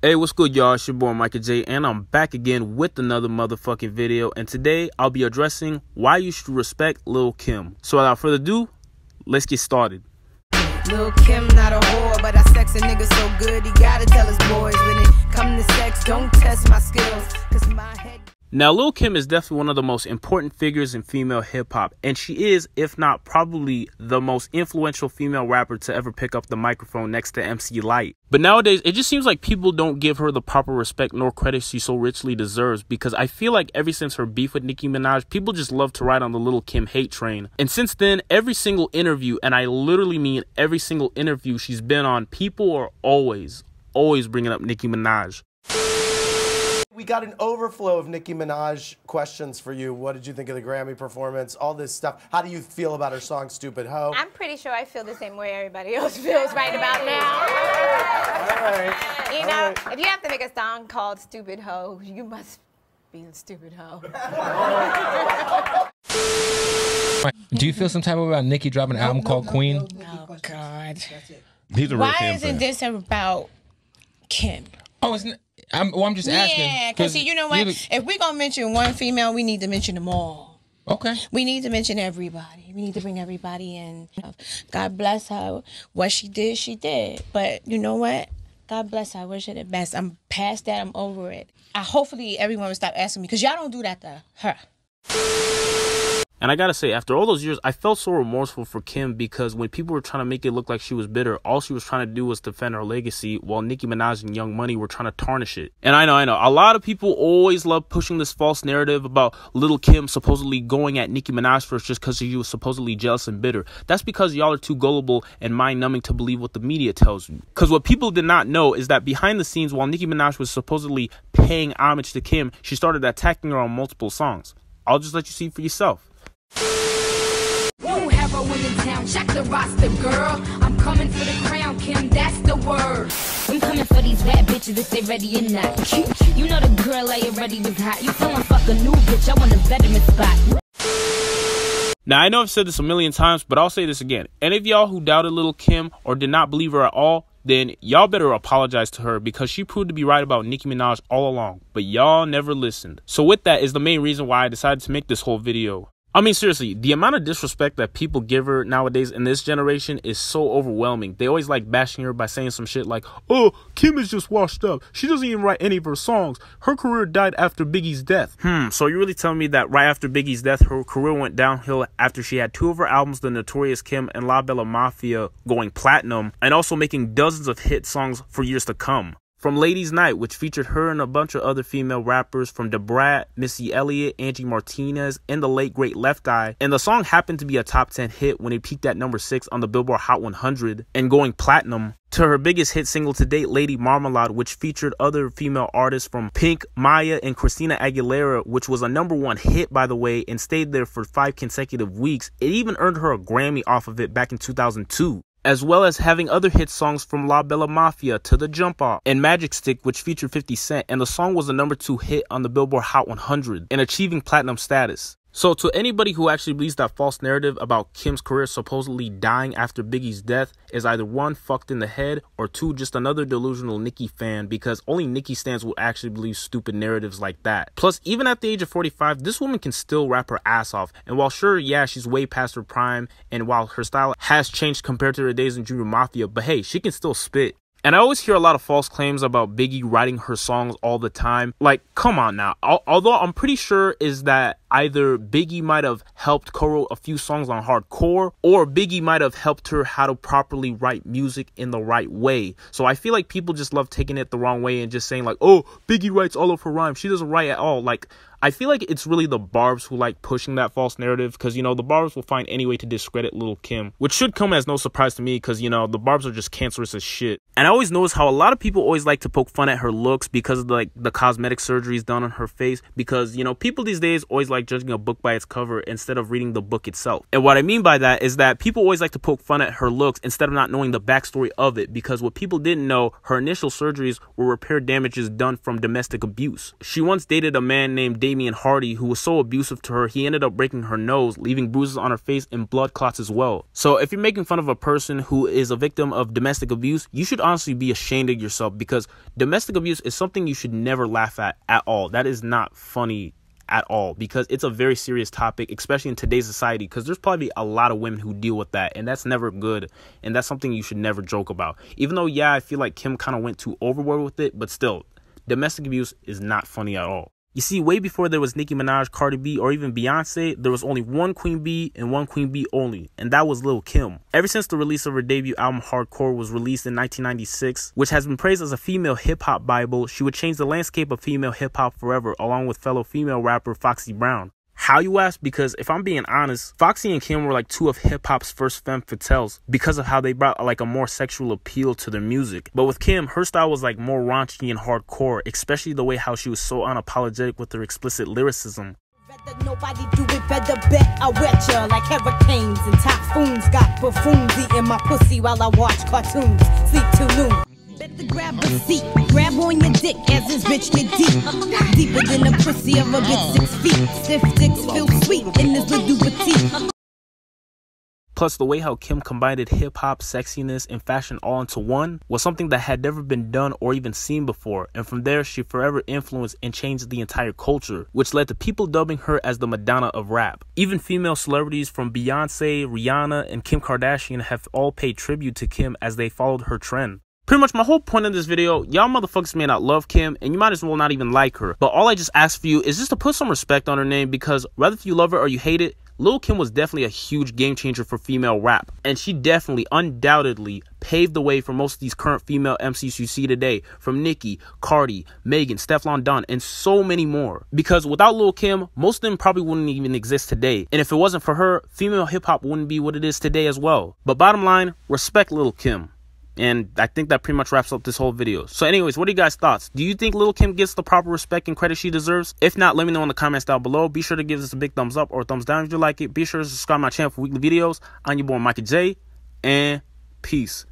Hey, what's good, y'all? It's your boy Mycah J, and I'm back again with another motherfucking video. And today I'll be addressing why you should respect Lil Kim. So without further ado, let's get started. Lil Kim not a whore, but I sex a nigga so good he gotta tell his boys when it come to sex, don't test my skills, cause my head. Now, Lil Kim is definitely one of the most important figures in female hip hop, and she is, if not probably, the most influential female rapper to ever pick up the microphone next to MC Lyte. But nowadays, it just seems like people don't give her the proper respect nor credit she so richly deserves because I feel like ever since her beef with Nicki Minaj, people just love to ride on the Lil Kim hate train. And since then, every single interview, and I literally mean every single interview she's been on, people are always, always bringing up Nicki Minaj. We got an overflow of Nicki Minaj questions for you. What did you think of the Grammy performance? All this stuff. How do you feel about her song "Stupid Ho"? I'm pretty sure I feel the same way everybody else feels right about now. All right. You know, right. if you have to make a song called Stupid Ho, you must be a stupid hoe. Do you feel some type of way about Nicki dropping an album called Queen? Oh, oh God! He's a real Why isn't this about Kim? Oh, it's. N- I'm. Well, I'm just asking. Yeah, because see, you know what? the- If we're gonna mention one female, we need to mention them all. okay. We need to mention everybody. We need to bring everybody in. God bless her. What she did, she did. But you know what? God bless her. I wish her the best. I'm past that. I'm over it. I hopefully everyone will stop asking me because y'all don't do that to her. And I gotta say, after all those years, I felt so remorseful for Kim because when people were trying to make it look like she was bitter, all she was trying to do was defend her legacy, while Nicki Minaj and Young Money were trying to tarnish it. And I know, I know, a lot of people always love pushing this false narrative about Little Kim supposedly going at Nicki Minaj first just because she was supposedly jealous and bitter. That's because y'all are too gullible and mind numbing to believe what the media tells you. Because what people did not know is that behind the scenes, while Nicki Minaj was supposedly paying homage to Kim, she started attacking her on multiple songs. I'll just let you see for yourself. Have town, check the roster, girl. I'm coming for the crown, Kim, that's the word. I'm coming for these rap bitches if they ready or not. You know the girl I already was hot. You feeling fuck a new bitch, I want a veteran spot. Now, I know I've said this a million times, but I'll say this again. Any of y'all who doubted Little Kim or did not believe her at all, then y'all better apologize to her because she proved to be right about Nicki Minaj all along. But y'all never listened. So with that is the main reason why I decided to make this whole video. I mean, seriously, the amount of disrespect that people give her nowadays in this generation is so overwhelming. They always like bashing her by saying some shit like, oh, Kim is just washed up. She doesn't even write any of her songs. Her career died after Biggie's death. Hmm, so you're really telling me that right after Biggie's death, her career went downhill after she had two of her albums, The Notorious Kim and La Bella Mafia, going platinum, and also making dozens of hit songs for years to come. From Ladies Night, which featured her and a bunch of other female rappers from Da Brat, Missy Elliott, Angie Martinez, and the late great Left Eye. And the song happened to be a top 10 hit when it peaked at number 6 on the Billboard Hot 100 and going platinum. To her biggest hit single to date, Lady Marmalade, which featured other female artists from Pink, Mya, and Christina Aguilera, which was a number one hit, by the way, and stayed there for five consecutive weeks. It even earned her a Grammy off of it back in 2002 as well as having other hit songs from La Bella Mafia to The Jump Off and Magic Stick, which featured 50 Cent, and the song was a number two hit on the Billboard Hot 100 and achieving platinum status. So, to anybody who actually believes that false narrative about Kim's career supposedly dying after Biggie's death is either one, fucked in the head, or two, just another delusional Nicki fan because only Nicki stans will actually believe stupid narratives like that. Plus, even at the age of 45, this woman can still rap her ass off. And while sure, yeah, she's way past her prime, and while her style has changed compared to her days in Junior Mafia, but hey, she can still spit. And I always hear a lot of false claims about Biggie writing her songs all the time. Like, come on now. Although I'm pretty sure is that either Biggie might have helped co-wrote a few songs on hardcore, or Biggie might have helped her how to properly write music in the right way. So I feel like people just love taking it the wrong way and just saying like, oh, Biggie writes all of her rhymes. She doesn't write at all. Like, I feel like it's really the Barbs who like pushing that false narrative because, you know, the Barbs will find any way to discredit Little Kim, which should come as no surprise to me because, you know, the Barbs are just cancerous as shit. And I always notice how a lot of people always like to poke fun at her looks because of like the cosmetic surgeries done on her face because, you know, people these days always like like judging a book by its cover instead of reading the book itself. And what I mean by that is that people always like to poke fun at her looks instead of not knowing the backstory of it because what people didn't know, her initial surgeries were repair damages done from domestic abuse. She once dated a man named Damien Hardy who was so abusive to her, he ended up breaking her nose, leaving bruises on her face and blood clots as well. So if you're making fun of a person who is a victim of domestic abuse, you should honestly be ashamed of yourself because domestic abuse is something you should never laugh at at all. That is not funny at all because it's a very serious topic, especially in today's society. Because there's probably a lot of women who deal with that, and that's never good. And that's something you should never joke about. Even though, yeah, I feel like Kim kind of went too overboard with it, but still, domestic abuse is not funny at all. You see, way before there was Nicki Minaj, Cardi B, or even Beyonce, there was only one Queen Bee and one Queen Bee only, and that was Lil Kim. Ever since the release of her debut album Hardcore was released in 1996, which has been praised as a female hip hop Bible, she would change the landscape of female hip hop forever, along with fellow female rapper Foxy Brown. How you ask? Because if I'm being honest, Foxy and Kim were like two of hip hop's first femme fatales because of how they brought like a more sexual appeal to their music. But with Kim, her style was like more raunchy and hardcore, especially the way how she was so unapologetic with her explicit lyricism. Nobody do it better bet I wet ya like hurricanes and typhoons got buffoons eating my pussy while I watch cartoons sleep noon Better grab a seat, grab on your dick as deep. Deeper than pussy of a bitch six feet. Stiff dicks feel sweet in this little petite. Plus, the way how Kim combined hip hop, sexiness, and fashion all into one was something that had never been done or even seen before. And from there, she forever influenced and changed the entire culture, which led to people dubbing her as the Madonna of rap. Even female celebrities from Beyonce, Rihanna, and Kim Kardashian have all paid tribute to Kim as they followed her trend. Pretty much my whole point of this video, y'all motherfuckers may not love Kim and you might as well not even like her. But all I just ask for you is just to put some respect on her name because whether if you love her or you hate it, Lil Kim was definitely a huge game changer for female rap. And she definitely, undoubtedly, paved the way for most of these current female MCs you see today. From Nicki, Cardi, Megan, Stefflon Don, and so many more. Because without Lil Kim, most of them probably wouldn't even exist today. And if it wasn't for her, female hip hop wouldn't be what it is today as well. But bottom line, respect Lil Kim. And I think that pretty much wraps up this whole video. So anyways, what are you guys' thoughts? Do you think Lil Kim gets the proper respect and credit she deserves? If not, let me know in the comments down below. Be sure to give this a big thumbs up or thumbs down if you like it. Be sure to subscribe to my channel for weekly videos. I'm your boy Mycah J, and peace.